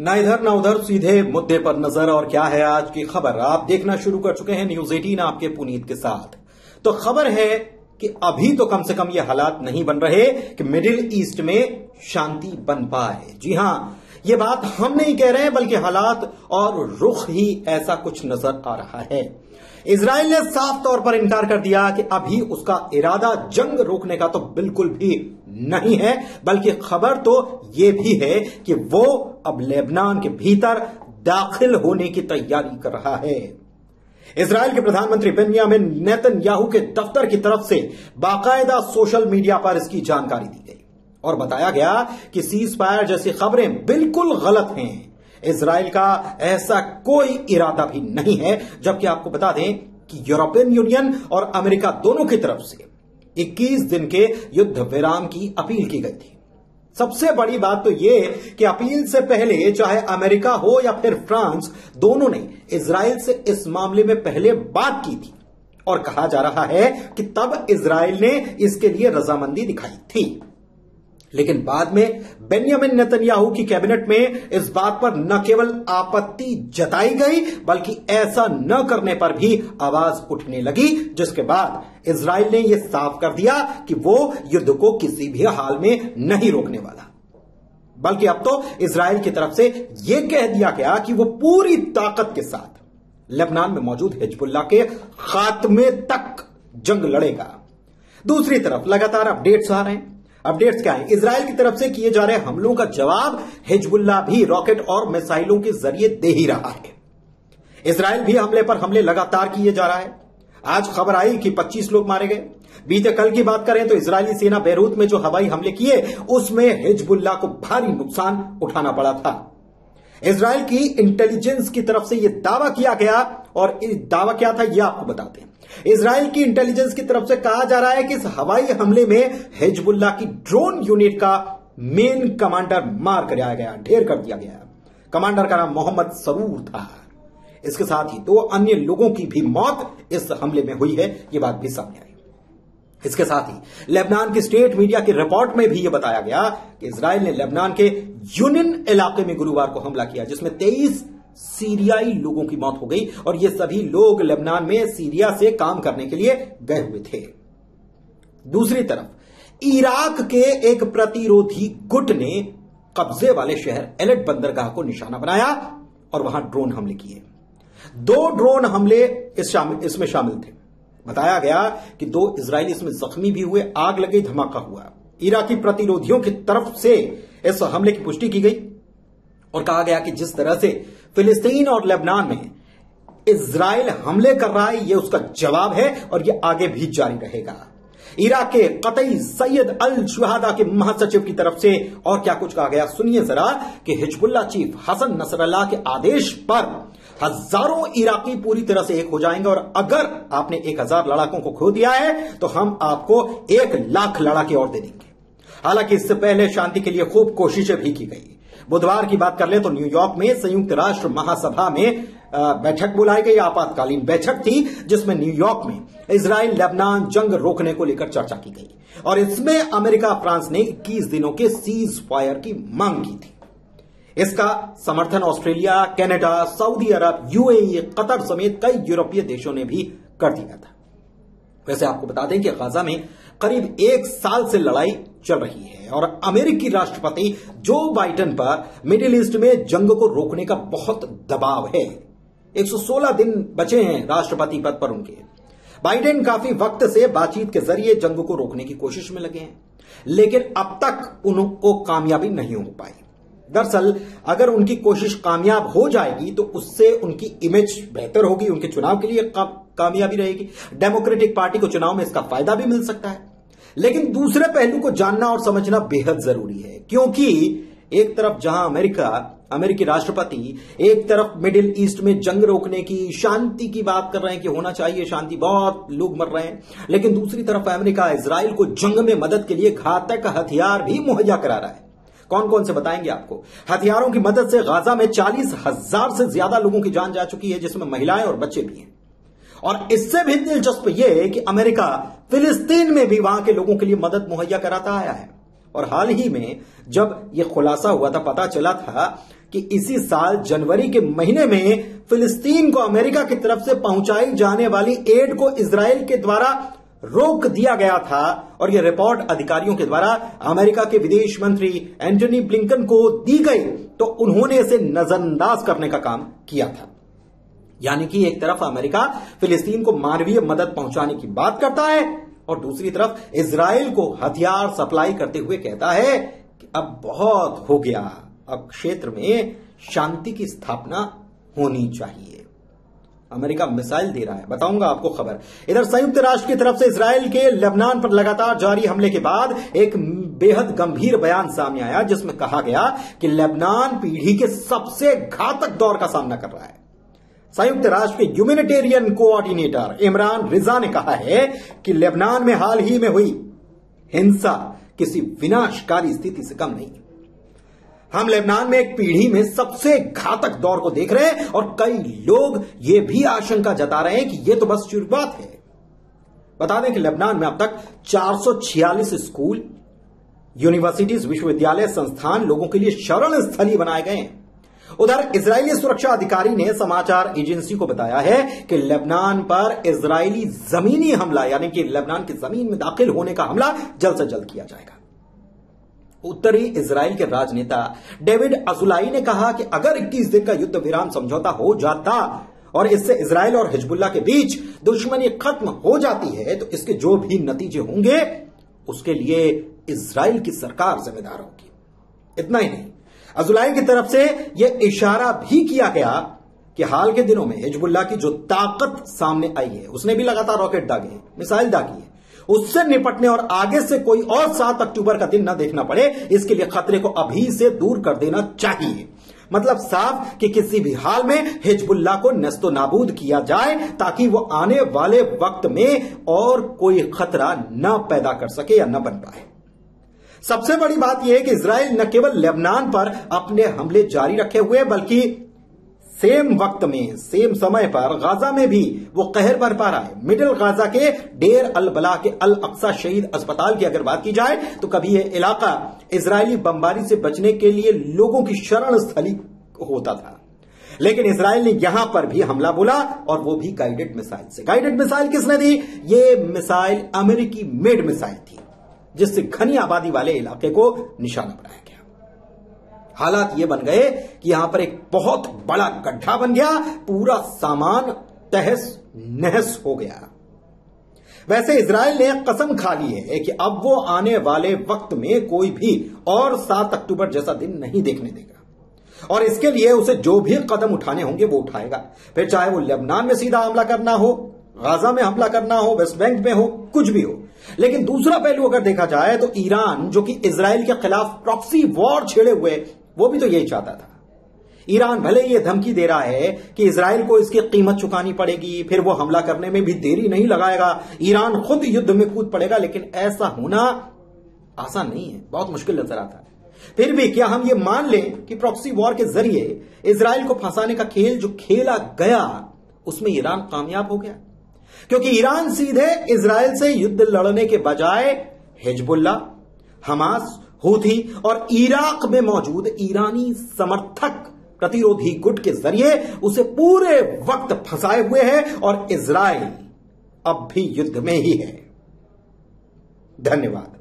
न इधर, न उधर, सीधे मुद्दे पर नज़र। और क्या है आज की खबर? आप देखना शुरू कर चुके हैं न्यूज़ एटीन आपके पुनीत के साथ। तो खबर है कि अभी तो कम से कम ये हालात नहीं बन रहे कि मिडिल ईस्ट में शांति बन पाए। जी हाँ, ये बात हम नहीं कह रहे हैं, बल्कि हालात और रुख ही ऐसा कुछ नज़र आ रहा है। इसराइल ने साफ़ तौर पर इनकार कर दिया कि अभी उसका इरादा जंग रोकने का तो बिल्कुल भी नहीं है, बल्कि खबर तो यह भी है कि वो अब लेबनान के भीतर दाखिल होने की तैयारी कर रहा है। इसराइल के प्रधानमंत्री बेन्यामिन नेतन्याहू के दफ्तर की तरफ़ से बाकायदा सोशल मीडिया पर इसकी जानकारी दी गई। और बताया गया कि सीज फायर जैसी खबरें बिल्कुल गलत हैं। इसराइल का ऐसा कोई इरादा भी नहीं है, जबकि आपको बता दें कि यूरोपियन यूनियन और अमेरिका दोनों की तरफ़ से 21 दिन के युद्ध विराम की अपील की गई थी। सबसे बड़ी बात तो यह कि अपील से पहले चाहे अमेरिका हो या फिर फ्रांस, दोनों ने इसराइल से इस मामले में पहले बात की थी और कहा जा रहा है कि तब इसराइल ने इसके लिए रजामंदी दिखाई थी। लेकिन बाद में बेन्यामिन नेतन्याहू की कैबिनेट में इस बात पर न केवल आपत्ति जताई गई, बल्कि ऐसा न करने पर भी आवाज़ उठने लगी, जिसके बाद इसराइल ने यह साफ़ कर दिया कि वो युद्ध को किसी भी हाल में नहीं रोकने वाला। बल्कि अब तो इसराइल की तरफ़ से यह कह दिया गया कि वो पूरी ताकत के साथ लेबनान में मौजूद हिजबुल्ला के खात्मे तक जंग लड़ेगा। दूसरी तरफ़ लगातार अपडेट्स आ रहे हैं। अपडेट्स क्या है? इसराइल की तरफ़ से किए जा रहे हमलों का जवाब हिजबुल्ला भी रॉकेट और मिसाइलों के ज़रिए दे ही रहा है। इसराइल भी हमले पर हमले लगातार किए जा रहा है। आज खबर आई कि 25 लोग मारे गए। बीते कल की बात करें तो इजरायली सेना बैरूत में जो हवाई हमले किए, उसमें हिजबुल्ला को भारी नुकसान उठाना पड़ा था। इसराइल की इंटेलिजेंस की तरफ़ से यह दावा किया गया और दावा क्या था यह आपको बताते हैं। इसराइल की इंटेलिजेंस की तरफ़ से कहा जा रहा है कि इस हवाई हमले में हिजबुल्ला की ड्रोन यूनिट का मेन कमांडर मार कर गया, ढेर कर दिया गया। कमांडर का नाम मोहम्मद सरूर था। इसके साथ ही दो अन्य लोगों की भी मौत इस हमले में हुई है यह बात भी सामने आई। इसके साथ ही लेबनान की स्टेट मीडिया की रिपोर्ट में भी यह बताया गया कि इसराइल ने लेबनान के यूनियन इलाके में गुरुवार को हमला किया, जिसमें तेईस सीरियाई लोगों की मौत हो गई और ये सभी लोग लेबनान में सीरिया से काम करने के लिए गए हुए थे। दूसरी तरफ़, इराक के एक प्रतिरोधी गुट ने कब्जे वाले शहर एलेट बंदरगाह को निशाना बनाया और वहाँ ड्रोन हमले किए। दो ड्रोन हमले इस शामिल, इसमें शामिल थे। बताया गया कि दो इसराइली इसमें जख्मी भी हुए, आग लगी धमाका हुआ। इराकी प्रतिरोधियों की तरफ़ से इस हमले की पुष्टि की गई। और कहा गया कि जिस तरह से फिलिस्तीन और लेबनान में इसराइल हमले कर रहा है यह उसका जवाब है और यह आगे भी जारी रहेगा। इराक के कतई सैयद अल शुहादा के महासचिव की तरफ़ से और क्या कुछ कहा गया? सुनिए जरा कि हिजबुल्ला चीफ हसन नसरल्ला के आदेश पर हज़ारों इराकी पूरी तरह से एक हो जाएँगे और अगर आपने एक हज़ार लड़ाकों को खो दिया है तो हम आपको एक लाख लड़ाके और दे देंगे। हालाँकि इससे पहले शांति के लिए खूब कोशिशें भी की गई। बुधवार की बात कर ले तो न्यूयॉर्क में संयुक्त राष्ट्र महासभा में बैठक बुलाई गई आपातकालीन बैठक थी, जिसमें न्यूयॉर्क में इसराइल लेबनान जंग रोकने को लेकर चर्चा की गई। और इसमें अमेरिका, फ्रांस ने 21 दिनों के सीज फायर की मांग की थी। इसका समर्थन Australia, Canada, Saudi Arab, UAE, Qatar समेत कई यूरोपीय देशों ने भी कर दिया था। वैसे आपको बता दें कि गाजा में करीब एक साल से लड़ाई चल रही है और अमेरिकी राष्ट्रपति जो बाइडन पर मिडिल ईस्ट में जंग को रोकने का बहुत दबाव है। 116 दिन बचे हैं राष्ट्रपति पद पर उनके। बाइडेन काफ़ी वक्त से बातचीत के ज़रिए जंग को रोकने की कोशिश में लगे हैं, लेकिन अब तक उनको कामयाबी नहीं हो पाई। दरअसल, अगर उनकी कोशिश कामयाब हो जाएगी तो उससे उनकी इमेज बेहतर होगी, उनके चुनाव के लिए कामयाबी रहेगी। डेमोक्रेटिक पार्टी को चुनाव में इसका फ़ायदा भी मिल सकता है। लेकिन दूसरे पहलू को जानना और समझना बेहद ज़रूरी है, क्योंकि एक तरफ़ जहाँ अमेरिका, अमेरिकी राष्ट्रपति, एक तरफ़ मिडिल ईस्ट में जंग रोकने की, शांति की बात कर रहे हैं कि होना चाहिए, शांति, बहुत लोग मर रहे हैं। लेकिन दूसरी तरफ़ अमेरिका इसराइल को जंग में मदद के लिए घातक हथियार भी मुहैया करा रहा है। कौन कौन से बताएँगे आपको? हथियारों की मदद से गाजा में चालीस हज़ार से ज़्यादा लोगों की जान जा चुकी है, जिसमें महिलाएँ और बच्चे भी हैं। और इससे भी दिलचस्प यह कि अमेरिका फिलिस्तीन में भी वहाँ के लोगों के लिए मदद मुहैया कराता आया है। और हाल ही में जब यह खुलासा हुआ था, पता चला था कि इसी साल जनवरी के महीने में फिलिस्तीन को अमेरिका की तरफ़ से पहुंचाई जाने वाली एड को इसराइल के द्वारा रोक दिया गया था और यह रिपोर्ट अधिकारियों के द्वारा अमेरिका के विदेश मंत्री एंटनी ब्लिंकन को दी गई। तो उन्होंने इसे नजरअंदाज करने का काम किया था। यानी कि एक तरफ़ अमेरिका फिलिस्तीन को मानवीय मदद पहुँचाने की बात करता है और दूसरी तरफ़ इसराइल को हथियार सप्लाई करते हुए कहता है कि अब बहुत हो गया। अब क्षेत्र में शांति की स्थापना होनी चाहिए। अमेरिका मिसाइल दे रहा है। बताऊँगा आपको खबर। इधर संयुक्त राष्ट्र की तरफ़ से इसराइल के लेबनान पर लगातार जारी हमले के बाद एक बेहद गंभीर बयान सामने आया, जिसमें कहा गया कि लेबनान पीढ़ी के सबसे घातक दौर का सामना कर रहा है। संयुक्त राष्ट्र के ह्यूमेनिटेरियन कोऑर्डिनेटर इमरान रिजा ने कहा है कि लेबनान में हाल ही में हुई हिंसा किसी विनाशकारी स्थिति से कम नहीं। हम लेबनान में एक पीढ़ी में सबसे घातक दौर को देख रहे हैं और कई लोग ये भी आशंका जता रहे हैं कि यह तो बस शुरुआत है। बता दें कि लेबनान में अब तक 446 स्कूल, यूनिवर्सिटीज, विश्वविद्यालय, संस्थान लोगों के लिए शरण स्थली बनाए गए हैं। उधर इजरायली सुरक्षा अधिकारी ने समाचार एजेंसी को बताया है कि लेबनान पर इजरायली जमीनी हमला, यानी कि लेबनान की ज़मीन में दाखिल होने का हमला जल्द से जल्द किया जाएगा। उत्तरी इसराइल के राजनेता डेविड अजुलाई ने कहा कि अगर 21 दिन का युद्ध विराम समझौता हो जाता और इससे इसराइल और हिजबुल्ला के बीच दुश्मनी खत्म हो जाती है तो इसके जो भी नतीजे होंगे, उसके लिए इसराइल की सरकार जिम्मेदार होगी। इतना ही नहीं। अजुलाई की तरफ़ से यह इशारा भी किया गया कि हाल के दिनों में हिजबुल्ला की जो ताकत सामने आई है, उसने भी लगातार रॉकेट दागे मिसाइल दागी है, उससे निपटने और आगे से कोई और सात अक्टूबर का दिन न देखना पड़े, इसके लिए खतरे को अभी से दूर कर देना चाहिए। मतलब साफ़ कि किसी भी हाल में हिजबुल्ला को नस्तो नाबूद किया जाए ताकि वो आने वाले वक्त में और कोई खतरा न पैदा कर सके या न बन पाए। सबसे बड़ी बात यह है कि इसराइल न केवल लेबनान पर अपने हमले जारी रखे हुए बल्कि सेम वक्त में, सेम समय पर गाजा में भी वो कहर बर पा रहा है मिडिल गाजा के डेर अल बला के अल अक्सा शहीद अस्पताल की अगर बात की जाए तो कभी यह इलाका इसराइली बमबारी से बचने के लिए लोगों की शरण स्थली होता था। लेकिन इसराइल ने यहाँ पर भी हमला बोला और वो भी गाइडेड मिसाइल से। गाइडेड मिसाइल किसने दी? ये मिसाइल अमेरिकी मेड मिसाइल थी। जिससे घनी आबादी वाले इलाके को निशाना बनाया गया। हालात ये बन गए कि यहाँ पर एक बहुत बड़ा गड्ढा बन गया, पूरा सामान तहस नहस हो गया। वैसे इसराइल ने कसम खा ली है कि अब वो आने वाले वक्त में कोई भी और सात अक्टूबर जैसा दिन नहीं देखने देगा। और इसके लिए उसे जो भी कदम उठाने होंगे वो उठाएगा। फिर चाहे वो लेबनान में सीधा हमला करना हो, गाजा में हमला करना हो, वेस्ट बैंक में हो, कुछ भी हो लेकिन दूसरा पहलू अगर देखा जाए तो ईरान, जो कि इसराइल के खिलाफ प्रॉक्सी वॉर छेड़े हुए, वो भी तो यही चाहता था। ईरान भले ही धमकी दे रहा है कि इसराइल को इसकी कीमत चुकानी पड़ेगी, फिर वो हमला करने में भी देरी नहीं लगाएगा। ईरान खुद युद्ध में कूद पड़ेगा, लेकिन ऐसा होना आसान नहीं है, बहुत मुश्किल नज़र आता है। फिर भी क्या हम ये मान लें कि प्रॉक्सी वॉर के ज़रिए इसराइल को फंसाने का खेल, जो खेला गया, उसमें ईरान कामयाब हो गया? क्योंकि ईरान सीधे इसराइल से युद्ध लड़ने के बजाय हिजबुल्ला, हमास, हूथी और इराक में मौजूद ईरानी समर्थक प्रतिरोधी गुट के ज़रिए उसे पूरे वक्त फंसाए हुए है और इसराइल अब भी युद्ध में ही है। धन्यवाद।